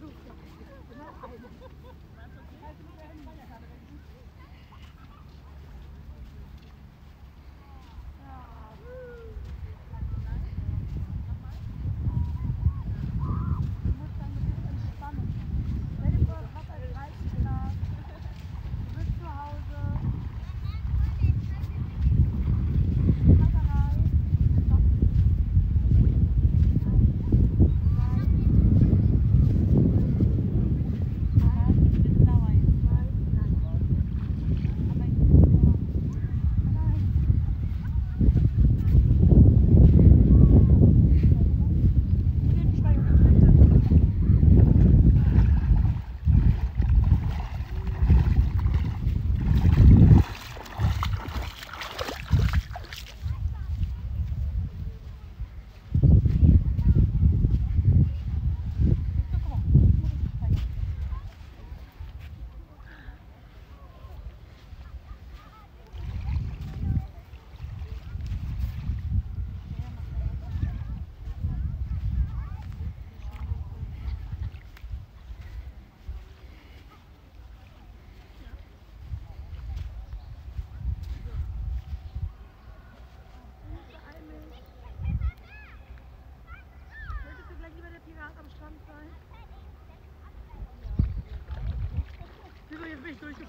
nur einen Versuch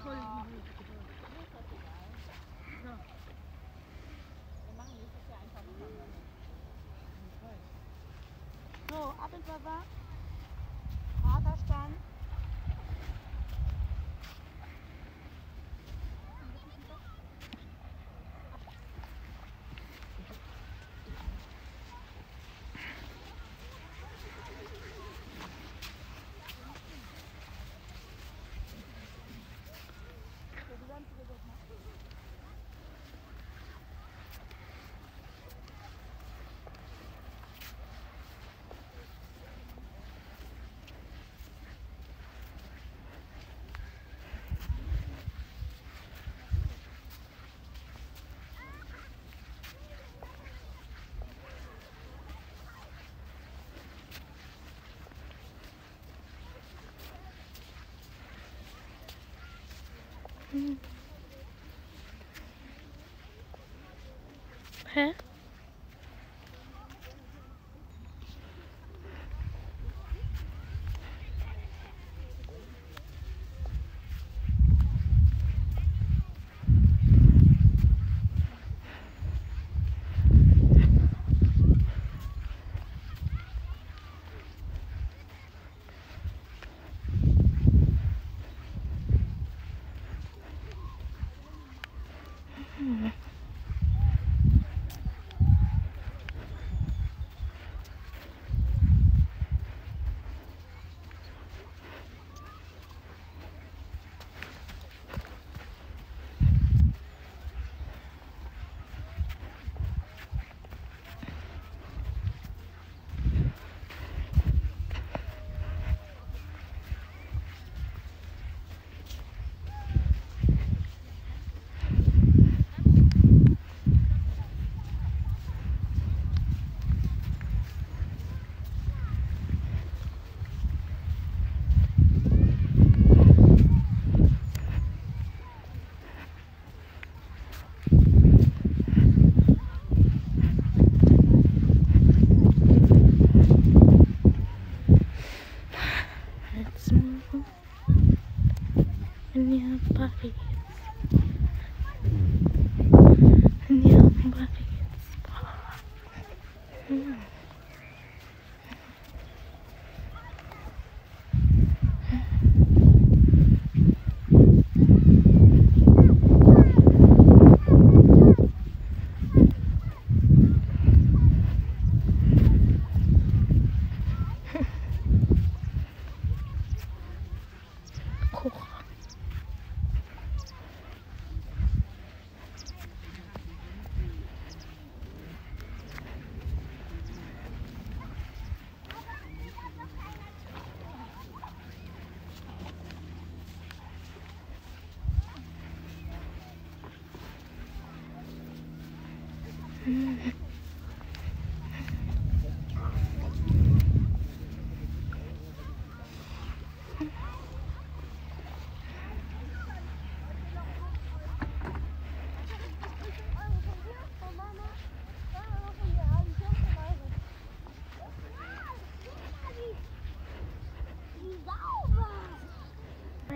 Ah. 嗯，嘿。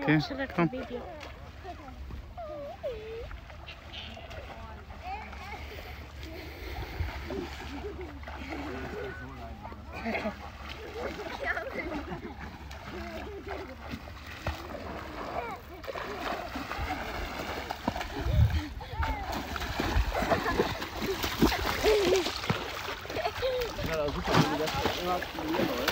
Okay, Select komm. Ja, super, wenn du immer aktivieren läuft.